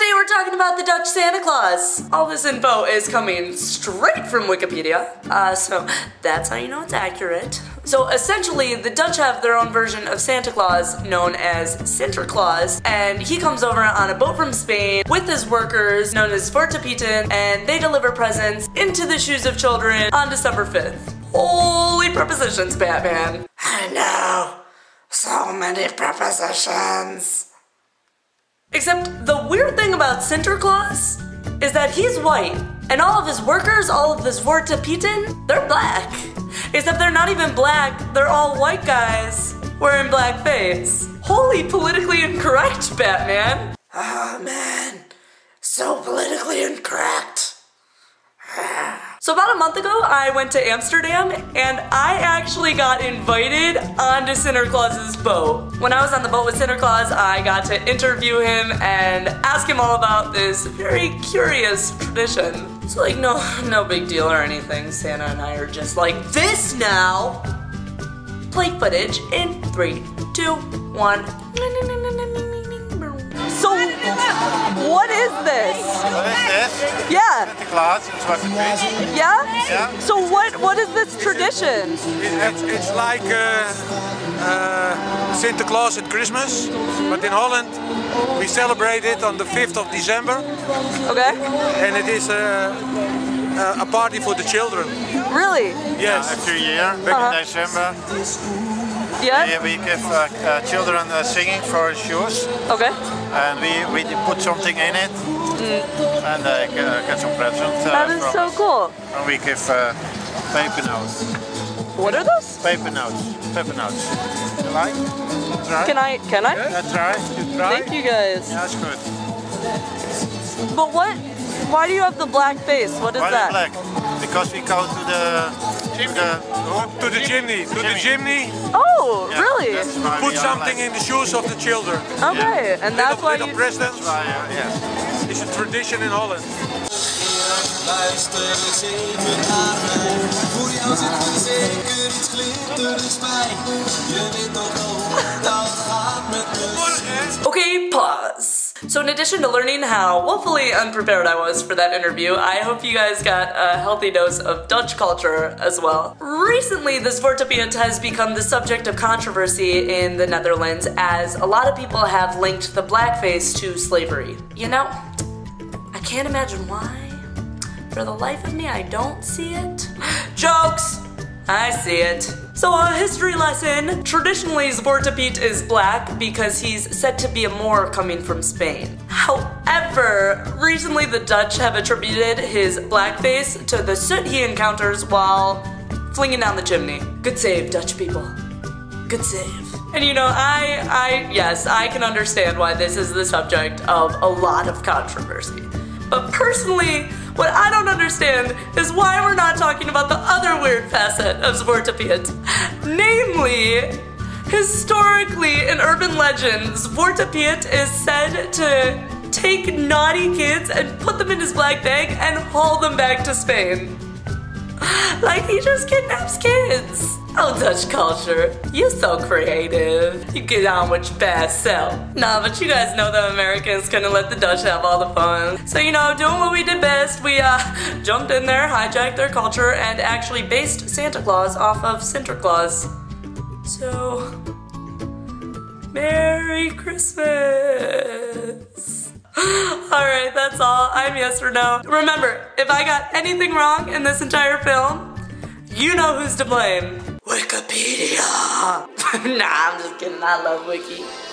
today we're talking about the Dutch Santa Claus. All this info is coming straight from Wikipedia, uh, so that's how you know it's accurate. So essentially, the Dutch have their own version of Santa Claus known as Sinterklaas, and he comes over on a boat from Spain with his workers known as Zwarte Pieten, and they deliver presents into the shoes of children on December 5th. Holy prepositions, Batman. I know. So many prepositions. Except the weird thing about Sinterklaas is that he's white, and all of his workers, all of his Zwarte Pieten, they're black. Except they're not even black, they're all white guys wearing blackface. Holy politically incorrect, Batman. Oh man, so politically incorrect. Ah. So about a month ago, I went to Amsterdam and I actually got invited onto Sinterklaas's boat. When I was on the boat with Sinterklaas, I got to interview him and ask him all about this very curious tradition. It's like no, no big deal or anything. Santa and I are just like this now. Play footage in three, two, one. So, what is this? What is this? Yeah, Santa Claus in Zwarte Piet. yeah. Yeah. So what? What is this tradition? It's, it's like uh, uh, Santa Claus at Christmas, but in Holland we celebrate it on the 5th of December, Okay. and it is a, a, a party for the children. Really? Yes. Every year, back Uh-huh. in December, Yeah. we, we give uh, uh, children uh, singing for shoes, Okay. and we, we put something in it, and they uh, get some presents. Uh, That is from so cool. And we give uh, pepernoten. What are those? Pepernoten. Paper notes. You like? Try? Can I? Can I? Yeah, try. You try? Thank you guys. Yeah, it's good. But what? Why do you have the black face? What is Why that? black? Because we go to the to the To the chimney, to the chimney, Oh, Yeah, really? we put are something black. in the shoes of the children. Okay, and that's little, why little you. presents. Why, uh, yes. It's a tradition in Holland. Luister eens even naar mij. Voor jou zit er zeker iets glitterends bij. Je weet toch wel hoe dat gaat met me. Okay, pause. So in addition to learning how woefully unprepared I was for that interview, I hope you guys got a healthy dose of Dutch culture as well. Recently, the Zwarte Piet has become the subject of controversy in the Netherlands as a lot of people have linked the blackface to slavery. You know, I can't imagine why. For the life of me, I don't see it. Jokes! I see it. So a history lesson. Traditionally, Zwarte Piet is black because he's said to be a Moor coming from Spain. However, recently the Dutch have attributed his blackface to the soot he encounters while flinging down the chimney. Good save, Dutch people. Good save. And you know, I, I, yes, I can understand why this is the subject of a lot of controversy. But personally, what I don't understand is why we're not talking about the other weird facet of Zwarte Piet. Namely, historically in urban legends, Zwarte Piet is said to take naughty kids and put them in his black bag and haul them back to Spain. Like he just kidnaps kids. Oh, Dutch culture, you're so creative. You get on with your best self. Nah, but you guys know the Americans couldn't let the Dutch have all the fun. So, you know, doing what we did best, we uh, jumped in there, hijacked their culture, and actually based Santa Claus off of Sinterklaas. So, Merry Christmas. Alright, that's all. I'm YesReneau. Remember, if I got anything wrong in this entire film, you know who's to blame. Wikipedia. nah, I'm just kidding. I love Wiki.